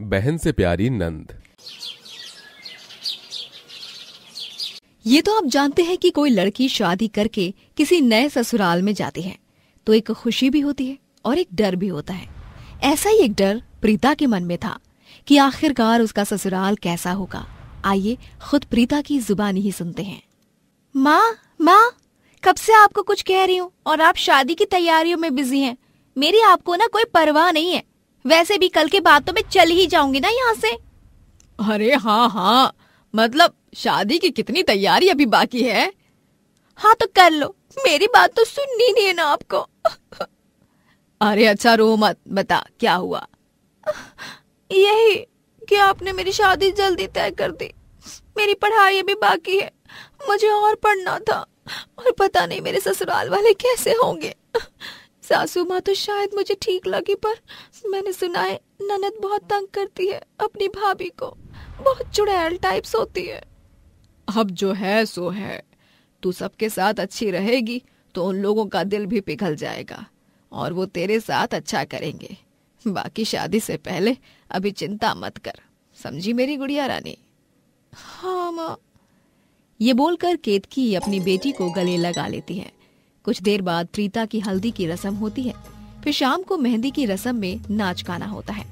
बहन से प्यारी नंद। ये तो आप जानते हैं कि कोई लड़की शादी करके किसी नए ससुराल में जाती है तो एक खुशी भी होती है और एक डर भी होता है। ऐसा ही एक डर प्रीता के मन में था कि आखिरकार उसका ससुराल कैसा होगा। आइए खुद प्रीता की जुबानी ही सुनते हैं। माँ माँ, कब से आपको कुछ कह रही हूँ और आप शादी की तैयारियों में बिज़ी हैं? मेरी आपको ना कोई परवाह नहीं है। वैसे भी कल के बाद तो मैं चल ही जाऊँगी ना यहाँ से। अरे हाँ हाँ। मतलब शादी की कितनी तैयारी अभी बाकी है? हाँ तो कर लो। मेरी बात तो सुननी नहीं है ना आपको। अरे अच्छा रो मत। बता क्या हुआ? यही कि आपने मेरी शादी जल्दी तय कर दी। मेरी पढ़ाई अभी बाकी है। मुझे और पढ़ना था। और पता नहीं मेरे ससुराल वाले कैसे होंगे। सासू माँ तो शायद मुझे ठीक लगी पर मैंने सुना है ननद बहुत तंग करती है अपनी भाभी को। बहुत चुड़ैल टाइप्स होती है। अब जो है सो है। तू सबके साथ अच्छी रहेगी तो उन लोगों का दिल भी पिघल जाएगा और वो तेरे साथ अच्छा करेंगे। बाकी शादी से पहले अभी चिंता मत कर। समझी मेरी गुड़िया रानी? हाँ माँ। ये बोलकर केतकी अपनी बेटी को गले लगा लेती है। कुछ देर बाद प्रीता की हल्दी की रस्म होती है। फिर शाम को मेहंदी की रस्म में नाच गाना होता है।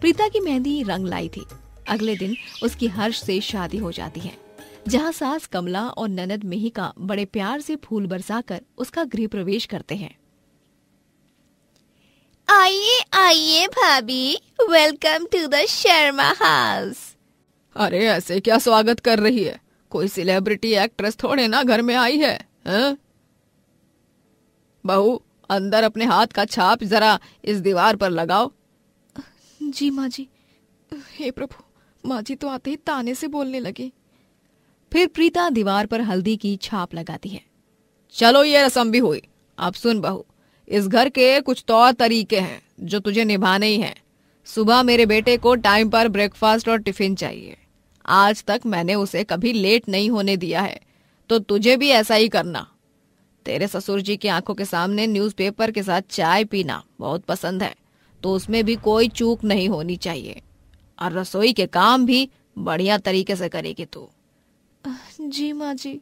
प्रीता की मेहंदी रंग लाई थी। अगले दिन उसकी हर्ष से शादी हो जाती है। जहाँ सास कमला और ननद मेहिका बड़े प्यार से फूल बरसाकर उसका गृह प्रवेश करते हैं। आइए आइए भाभी। Welcome to the Sharma house अरे ऐसे क्या स्वागत कर रही है? कोई सेलिब्रिटी एक्ट्रेस थोड़े ना घर में आई है, है? बहू अंदर अपने हाथ का छाप जरा इस दीवार पर लगाओ। जी माँ जी हे प्रभु माँ जी तो आते ही ताने से बोलने लगी। फिर प्रीता दीवार पर हल्दी की छाप लगाती है। चलो ये रसम भी हुई। अब सुन बहू इस घर के कुछ तौर तरीके हैं जो तुझे निभाने ही हैं। सुबह मेरे बेटे को टाइम पर ब्रेकफास्ट और टिफ़िन चाहिए। आज तक मैंने उसे कभी लेट नहीं होने दिया है तो तुझे भी ऐसा ही करना। तेरे ससुर जी की आँखों के सामने न्यूज़पेपर के साथ चाय पीना बहुत पसंद है तो उसमें भी कोई चूक नहीं होनी चाहिए। और रसोई के काम भी बढ़िया तरीके से करेगी तू। जी माँ जी।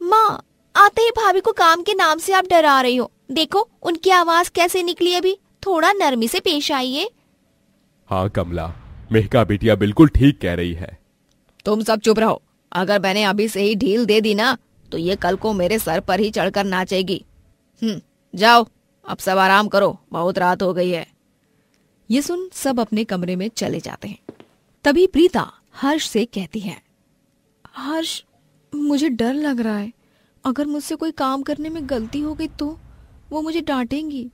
माँ आते ही भाभी को काम के नाम से आप डरा रही हो। देखो उनकी आवाज़ कैसे निकली अभी। थोड़ा नरमी से पेश आइए। हाँ कमला मेहका बिटिया बिल्कुल ठीक कह रही है। तुम सब चुप रहो। अगर मैंने अभी से ही ढील दे दी ना तो ये कल को मेरे सर पर ही चढ़कर नाचेगी। हम्म जाओ, अब सब आराम करो, बहुत रात हो गई है। ये सुन सब अपने कमरे में चले जाते हैं। तभी प्रीता हर्ष से कहती है, हर्ष, मुझे डर लग रहा है। अगर मुझसे कोई काम करने में गलती हो गई तो? वो मुझे डांटेंगी।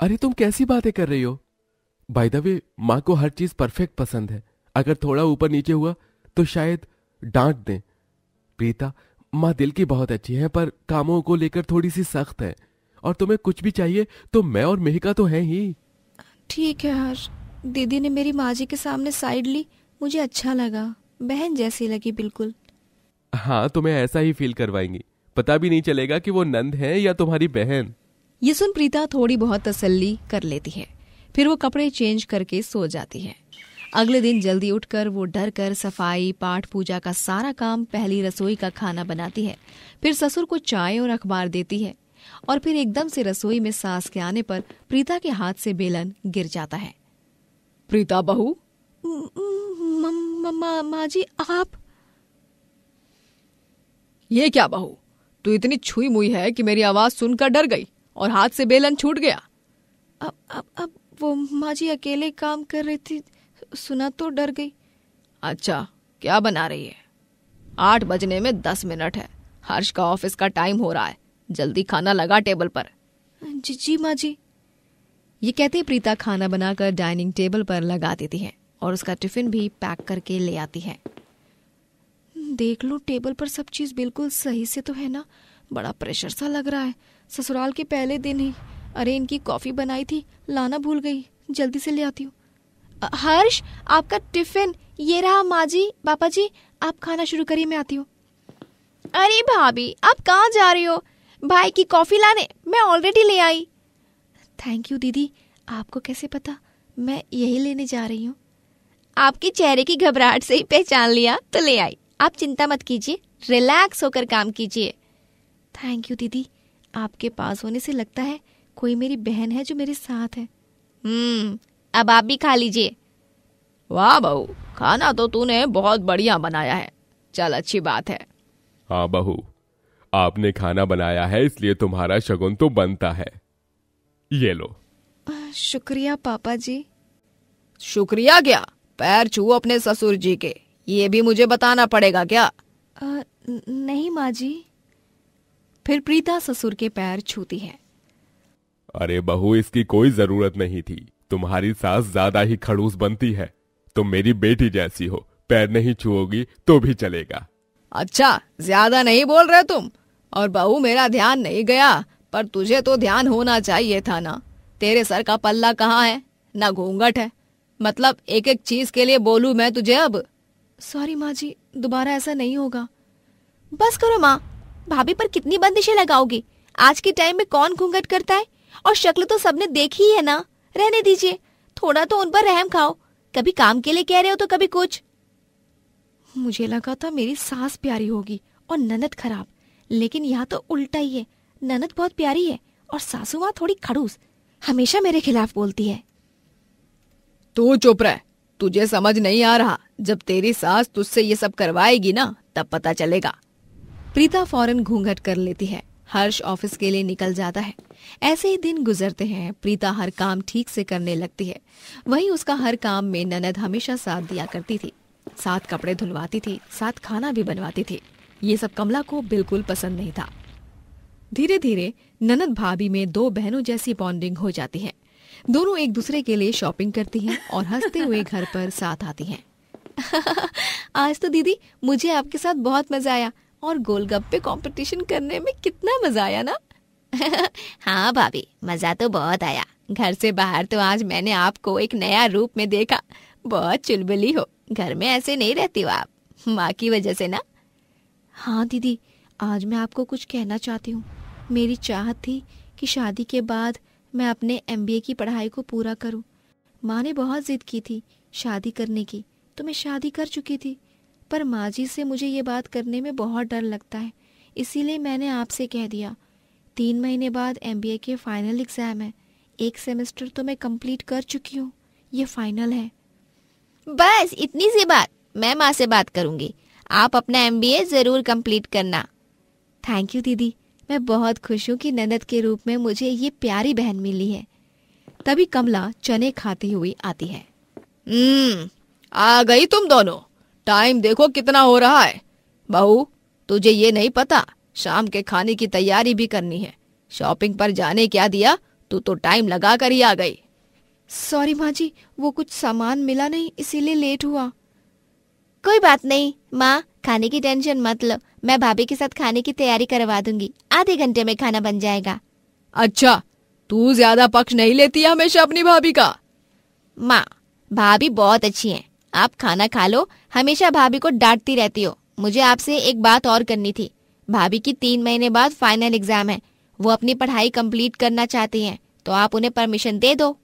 अरे, तुम कैसी बातें कर रही हो? बाय द वे माँ को हर चीज़ परफेक्ट पसंद है। अगर थोड़ा ऊपर नीचे हुआ तो शायद डांट दें। प्रीता माँ दिल की बहुत अच्छी है पर कामों को लेकर थोड़ी सी सख्त है। और तुम्हें कुछ भी चाहिए तो मैं और मेहिका तो है ही। ठीक है हर्ष। दीदी ने मेरी माँ जी के सामने साइड ली। मुझे अच्छा लगा। बहन जैसी लगी बिल्कुल। हाँ तुम्हें ऐसा ही फील करवाएँगी। पता भी नहीं चलेगा कि वो नंद है या तुम्हारी बहन। ये सुन प्रीता थोड़ी बहुत तसल्ली कर लेती है। फिर वो कपड़े चेंज करके सो जाती है। अगले दिन जल्दी उठकर वो डर कर सफ़ाई पाठ पूजा का सारा काम पहली रसोई का खाना बनाती है। फिर ससुर को चाय और अखबार देती है और फिर एकदम से रसोई में सांस के आने पर प्रीता के हाथ से बेलन गिर जाता है। प्रीता बहू? माँ जी आप? ये क्या बहू? तू इतनी छुई मुई है कि मेरी आवाज़ सुनकर डर गई और हाथ से बेलन छूट गया। अब अब अब वो माँ जी अकेले काम कर रही थी सुना तो डर गई। अच्छा क्या बना रही है? आठ बजने में दस मिनट है। हर्ष का ऑफ़िस का टाइम हो रहा है। जल्दी खाना लगा टेबल पर। जी जी माँ जी। ये कहते प्रीता खाना बनाकर डाइनिंग टेबल पर लगा देती है और उसका टिफ़िन भी पैक करके ले आती है। देख लो टेबल पर सब चीज़ बिल्कुल सही से तो है ना? बड़ा प्रेशर सा लग रहा है। ससुराल के पहले दिन ही। अरे इनकी कॉफ़ी बनाई थी लाना भूल गई। जल्दी से ले आती हूँ। हर्ष, आपका टिफ़िन, ये रहा माँ जी पापा जी आप खाना शुरू करिए, मैं आती हूँ। अरे भाभी, आप कहाँ जा रही हो? भाई की कॉफ़ी लाने, मैं ऑलरेडी ले आई। थैंक यू दीदी, आपको कैसे पता? मैं यही लेने जा रही हूँ। आपके चेहरे की घबराहट से ही पहचान लिया तो ले आई। आप चिंता मत कीजिए रिलैक्स होकर काम कीजिए। थैंक यू दीदी, आपके पास होने से लगता है कोई मेरी बहन है जो मेरे साथ है। हम्म अब आप भी खा लीजिए। वाह बहू खाना तो तूने बहुत बढ़िया बनाया है। चल अच्छी बात है। हाँ बहू आपने खाना बनाया है इसलिए तुम्हारा शगुन तो बनता है। ये लो। शुक्रिया पापा जी। शुक्रिया क्या? पैर छू अपने ससुर जी के। ये भी मुझे बताना पड़ेगा क्या? आ, नहीं माँ जी। फिर प्रीता ससुर के पैर छूती है। अरे बहू इसकी कोई ज़रूरत नहीं थी। तुम्हारी सास ज़्यादा ही खड़ूस बनती है। तुम मेरी बेटी जैसी हो। पैर नहीं छुओगी तो भी चलेगा। अच्छा ज़्यादा नहीं बोल रहे तुम। और बहू मेरा ध्यान नहीं गया पर तुझे तो ध्यान होना चाहिए था ना। तेरे सर का पल्ला कहाँ है? ना घूंघट है। मतलब एक एक चीज़ के लिए बोलू मैं तुझे अब? सॉरी माँ जी दोबारा ऐसा नहीं होगा। बस करो माँ भाभी पर कितनी बंदिशें लगाओगी। आज के टाइम में कौन घूंघट करता है? और शक्ल तो सबने देखी है ना। रहने दीजिए। थोड़ा तो उन पर रहम खाओ। कभी काम के लिए कह रहे हो तो कभी कुछ। मुझे लगा था मेरी सास प्यारी होगी और ननद खराब लेकिन यहाँ तो उल्टा ही है। ननद बहुत प्यारी है और सासू माँ थोड़ी खड़ूस हमेशा मेरे खिलाफ बोलती है। तू चुप रह। तुझे समझ नहीं आ रहा। जब तेरी सास तुझसे ये सब करवाएगी ना तब पता चलेगा। प्रीता फ़ौरन घूंघट कर लेती है। हर्ष ऑफ़िस के लिए निकल जाता है। ऐसे ही दिन गुजरते हैं, प्रीता हर काम ठीक से करने लगती है। वहीं उसका हर काम में ननद हमेशा साथ दिया करती थी। साथ कपड़े धुलवाती थी, साथ खाना भी बनवाती थी। ये सब कमला को बिल्कुल पसंद नहीं था। धीरे धीरे ननद भाभी में दो बहनों जैसी बॉन्डिंग हो जाती है। दोनों एक दूसरे के लिए शॉपिंग करती हैं और हँसते हुए घर पर साथ आती हैं। आज तो दीदी, मुझे आपके साथ बहुत मज़ा आया। और गोलगप्पे कंपटीशन करने में कितना मज़ा आया ना? हाँ भाभी मज़ा तो बहुत आया। घर से बाहर तो आज मैंने आपको एक नया रूप में देखा। बहुत चुलबुली हो। घर में ऐसे नहीं रहती हो आप। माँ की वजह से ना? हाँ दीदी आज मैं आपको कुछ कहना चाहती हूँ। मेरी चाहत थी कि शादी के बाद मैं अपने एमबीए की पढ़ाई को पूरा करूँ। माँ ने बहुत जिद की थी शादी करने की तो मैं शादी कर चुकी थी। पर माँ जी से मुझे ये बात करने में बहुत डर लगता है। इसीलिए मैंने आपसे कह दिया। तीन महीने बाद एमबीए के फाइनल एग्ज़ाम है। एक सेमेस्टर तो मैं कंप्लीट कर चुकी हूँ। ये फाइनल है। बस इतनी सी बात। मैं माँ से बात करूँगी। आप अपना एमबीए ज़रूर कंप्लीट करना। थैंक यू दीदी। मैं बहुत खुश हूँ कि ननद के रूप में मुझे ये प्यारी बहन मिली है। तभी कमला चने खाती हुई आती है। हम्म आ गई तुम दोनों। टाइम देखो कितना हो रहा है। बहू तुझे ये नहीं पता शाम के खाने की तैयारी भी करनी है। शॉपिंग पर जाने क्या दिया? तू तो टाइम लगा कर ही आ गई। सॉरी माँ जी वो कुछ सामान मिला नहीं इसीलिए लेट हुआ। कोई बात नहीं माँ खाने की टेंशन मत लो। मैं भाभी के साथ खाने की तैयारी करवा दूँगी। आधे घंटे में खाना बन जाएगा। अच्छा तू ज़्यादा पक्ष नहीं लेती हमेशा अपनी भाभी का। माँ भाभी बहुत अच्छी है। आप खाना खा लो हमेशा भाभी को डांटती रहती हो। मुझे आपसे एक बात और करनी थी। भाभी की तीन महीने बाद फाइनल एग्ज़ाम है। वो अपनी पढ़ाई कंप्लीट करना चाहती हैं तो आप उन्हें परमिशन दे दो।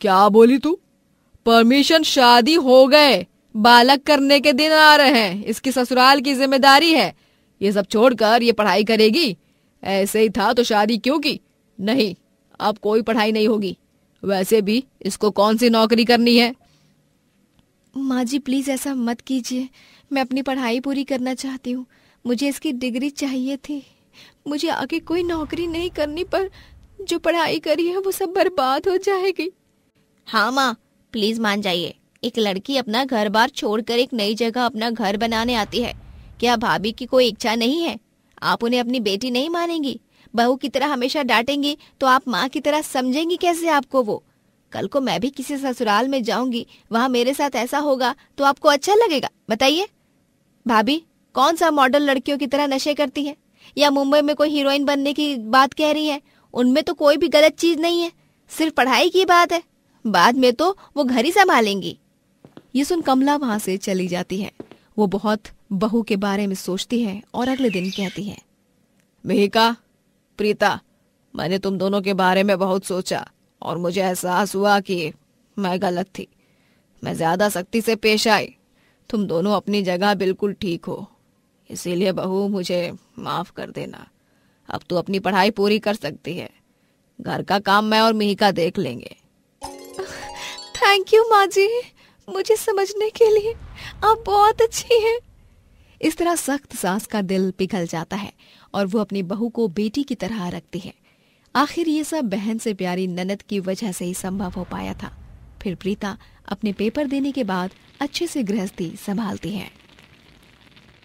क्या बोली तू? परमिशन शादी हो गए। बालक करने के दिन आ रहे हैं। इसकी ससुराल की ज़िम्मेदारी है। ये सब छोड़कर ये पढ़ाई करेगी। ऐसे ही था तो शादी क्यों की? नहीं, अब कोई पढ़ाई नहीं होगी। वैसे भी इसको कौन सी नौकरी करनी है? माँ जी प्लीज़ ऐसा मत कीजिए। मैं अपनी पढ़ाई पूरी करना चाहती हूँ। मुझे इसकी डिग्री चाहिए थी। मुझे आगे कोई नौकरी नहीं करनी, पर जो पढ़ाई करी है, वो सब बर्बाद हो जाएगी। हाँ माँ प्लीज़ मान जाइए। एक लड़की अपना घर बार छोड़कर एक नई जगह अपना घर बनाने आती है। क्या भाभी की कोई इच्छा नहीं है? आप उन्हें अपनी बेटी नहीं मानेंगी। बहू की तरह हमेशा डांटेंगी तो आप माँ की तरह समझेंगी कैसे आपको वो? कल को मैं भी किसी ससुराल में जाऊँगी, वहाँ मेरे साथ ऐसा होगा तो आपको अच्छा लगेगा, बताइए। भाभी, कौन सा मॉडल लड़कियों की तरह नशे करती है? या मुंबई में कोई हीरोइन बनने की बात कह रही है? उनमें तो कोई भी गलत चीज़ नहीं है, सिर्फ़ पढ़ाई की बात है। बाद में तो वो घर ही संभालेंगी। ये सुन कमला वहाँ से चली जाती है। वो बहुत बहू के बारे में सोचती है और अगले दिन कहती है, मिहिका, प्रीता, मैंने तुम दोनों के बारे में बहुत सोचा। और मुझे एहसास हुआ कि मैं गलत थी। मैं ज़्यादा सख्ती से पेश आई। तुम दोनों अपनी जगह बिल्कुल ठीक हो। इसीलिए बहू, मुझे माफ़ कर देना। अब तू अपनी पढ़ाई पूरी कर सकती है। घर का काम मैं और मिहिका देख लेंगे। थैंक यू माँ जी। मुझे समझने के लिए आप बहुत अच्छी हैं। इस तरह सख्त सास का दिल पिघल जाता है और वो अपनी बहू को बेटी की तरह रखती है। आखिर ये सब बहन से प्यारी ननद की वजह से ही संभव हो पाया था। फिर प्रीता अपने पेपर देने के बाद अच्छे से गृहस्थी संभालती है।